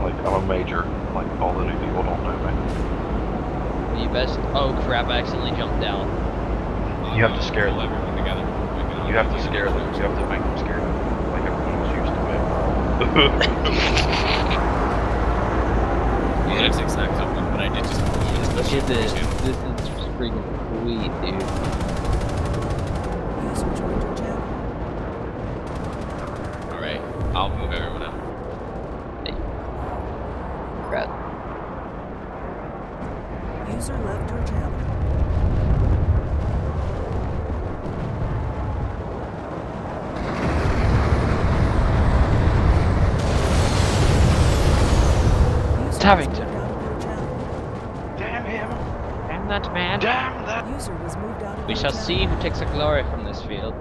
Like I'm a major. Like all the new people don't know me. You best. Oh crap! I accidentally jumped down. You have to scare them. everyone together. We can all You have to scare together. them. You have to make them scared. Like everyone was used to Well, it takes that couple, but I did just. Look at this. This is freaking sweet, dude. User joined your channel. All right, I'll move everyone out. Crap. User left your channel. User Tavington. moved out of your channel. Damn him! Damn that man. Damn that! User was moved out of We shall channel. see who takes the glory from this field.